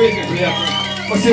各位请注我是